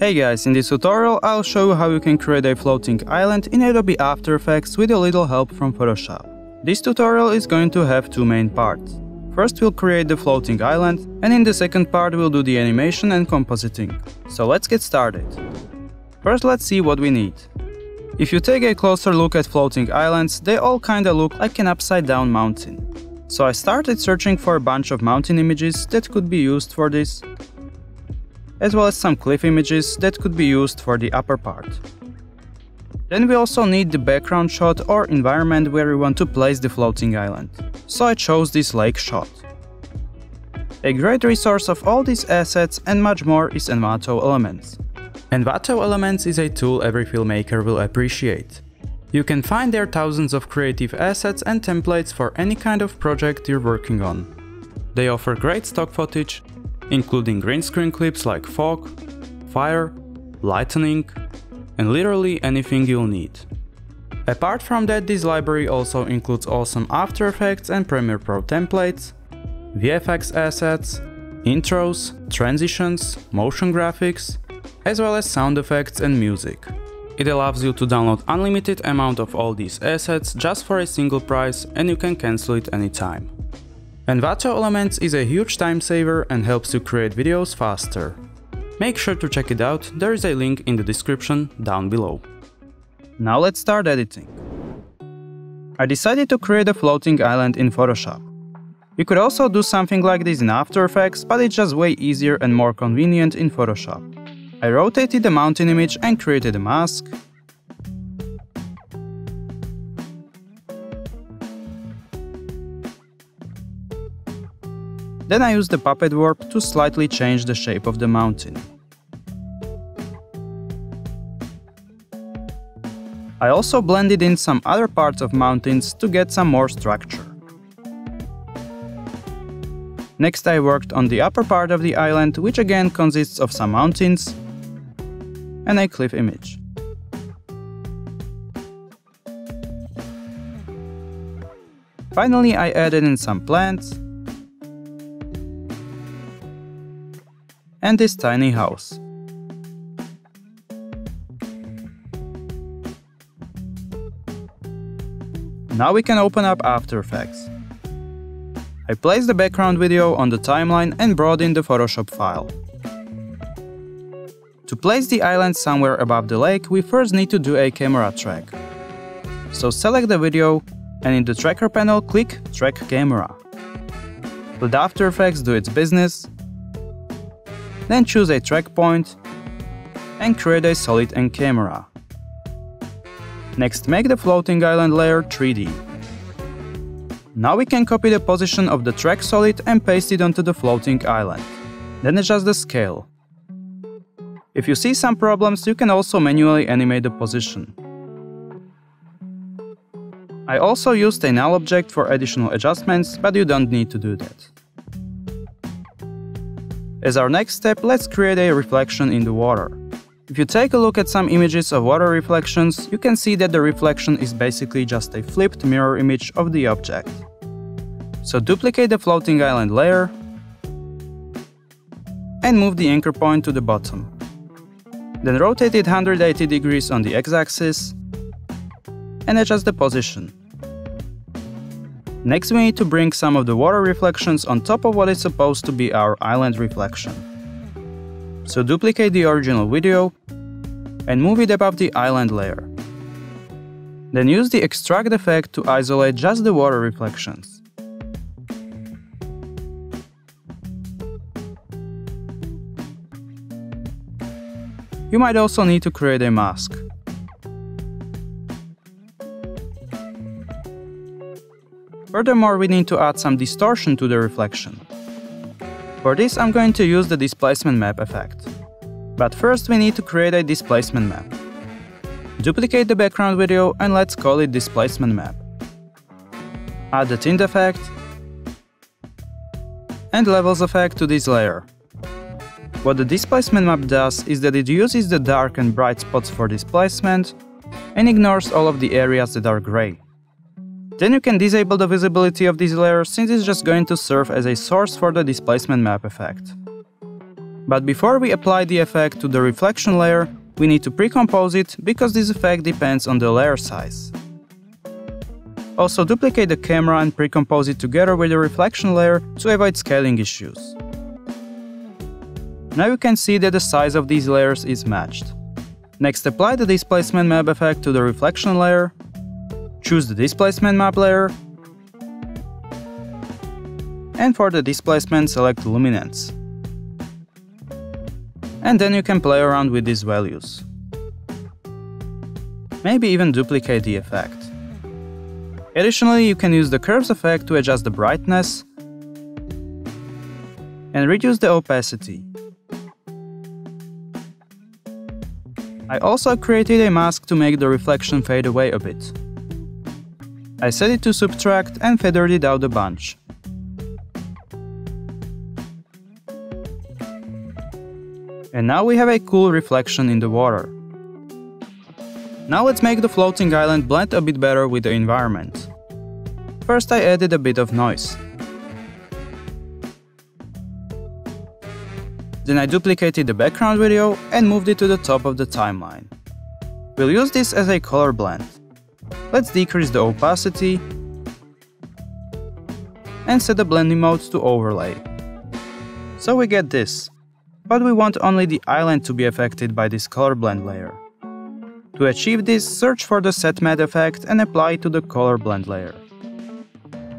Hey guys, in this tutorial I'll show you how you can create a floating island in Adobe After Effects with a little help from Photoshop. This tutorial is going to have two main parts. First we'll create the floating island, and in the second part we'll do the animation and compositing. So let's get started. First let's see what we need. If you take a closer look at floating islands, they all kinda look like an upside down mountain. So I started searching for a bunch of mountain images that could be used for this, as well as some cliff images that could be used for the upper part. Then we also need the background shot or environment where we want to place the floating island. So I chose this lake shot. A great resource of all these assets and much more is Envato Elements. Envato Elements is a tool every filmmaker will appreciate. You can find there thousands of creative assets and templates for any kind of project you're working on. They offer great stock footage, including green screen clips like fog, fire, lightning, and literally anything you'll need. Apart from that, this library also includes awesome After Effects and Premiere Pro templates, VFX assets, intros, transitions, motion graphics, as well as sound effects and music. It allows you to download unlimited amount of all these assets just for a single price and you can cancel it anytime. Envato Elements is a huge time saver and helps you create videos faster. Make sure to check it out, there is a link in the description down below. Now let's start editing. I decided to create a floating island in Photoshop. You could also do something like this in After Effects, but it's just way easier and more convenient in Photoshop. I rotated the mountain image and created a mask, Then I use the puppet warp to slightly change the shape of the mountain. I also blended in some other parts of mountains to get some more structure. Next I worked on the upper part of the island, which again consists of some mountains and a cliff image. Finally I added in some plants and this tiny house. Now we can open up After Effects. I placed the background video on the timeline and brought in the Photoshop file. To place the island somewhere above the lake, we first need to do a camera track. So select the video and in the tracker panel click Track Camera. Let After Effects do its business then choose a track point and create a solid and camera. Next make the floating island layer 3D. Now we can copy the position of the track solid and paste it onto the floating island. Then adjust the scale. If you see some problems, you can also manually animate the position. I also used a null object for additional adjustments, but you don't need to do that. As our next step, let's create a reflection in the water. If you take a look at some images of water reflections, you can see that the reflection is basically just a flipped mirror image of the object. So duplicate the floating island layer and move the anchor point to the bottom. Then rotate it 180 degrees on the x-axis and adjust the position. Next we need to bring some of the water reflections on top of what is supposed to be our island reflection. So duplicate the original video and move it above the island layer. Then use the extract effect to isolate just the water reflections. You might also need to create a mask. Furthermore, we need to add some distortion to the reflection. For this, I'm going to use the displacement map effect. But first we need to create a displacement map. Duplicate the background video and let's call it displacement map. Add the tint effect and levels effect to this layer. What the displacement map does is that it uses the dark and bright spots for displacement and ignores all of the areas that are gray. Then you can disable the visibility of this layer since it's just going to serve as a source for the displacement map effect. But before we apply the effect to the reflection layer, we need to pre-compose it because this effect depends on the layer size. Also duplicate the camera and pre-compose it together with the reflection layer to avoid scaling issues. Now you can see that the size of these layers is matched. Next apply the displacement map effect to the reflection layer, choose the displacement map layer, and for the displacement select luminance and then you can play around with these values. Maybe even duplicate the effect. Additionally, you can use the curves effect to adjust the brightness and reduce the opacity. I also created a mask to make the reflection fade away a bit. I set it to subtract and feathered it out a bunch. And now we have a cool reflection in the water. Now let's make the floating island blend a bit better with the environment. First I added a bit of noise. Then I duplicated the background video and moved it to the top of the timeline. We'll use this as a color blend. Let's decrease the opacity and set the blending modes to overlay. So we get this but we want only the island to be affected by this color blend layer. To achieve this, search for the Set Matte effect and apply it to the color blend layer.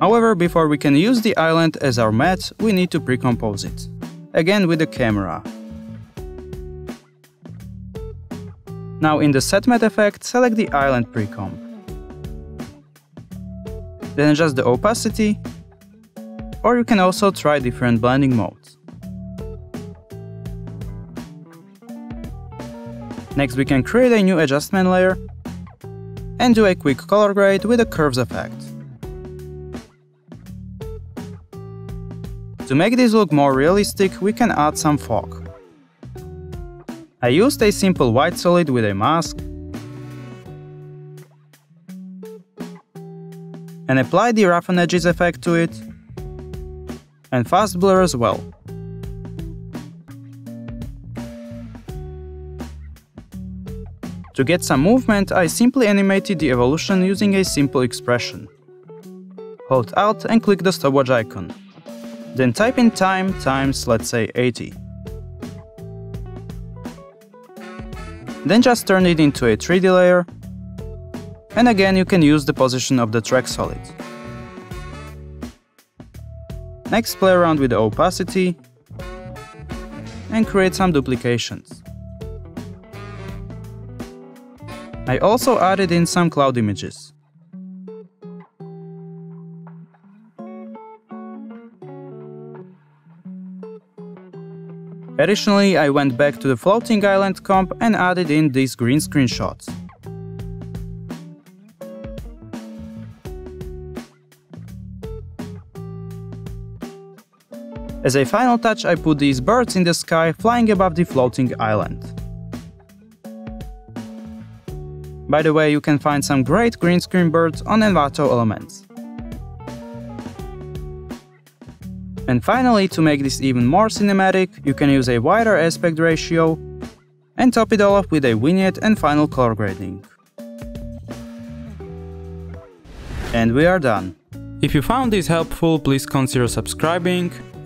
However, before we can use the island as our matte, we need to pre-compose it. Again with the camera. Now in the Set Matte effect, select the island pre-comp. Then adjust the opacity, or you can also try different blending modes. Next we can create a new adjustment layer and do a quick color grade with a curves effect. To make this look more realistic, we can add some fog. I used a simple white solid with a mask and apply the roughen edges effect to it and fast blur as well. To get some movement, I simply animated the evolution using a simple expression. Hold Alt and click the stopwatch icon. Then type in time times, let's say, 80. Then just turn it into a 3D layer. And again, you can use the position of the track solid. Next, play around with the opacity and create some duplications. I also added in some cloud images. Additionally, I went back to the floating island comp and added in these green screen As a final touch, I put these birds in the sky flying above the floating island. By the way, you can find some great green screen birds on Envato Elements. And finally, to make this even more cinematic, you can use a wider aspect ratio and top it all off with a vignette and final color grading. And we are done. If you found this helpful, please consider subscribing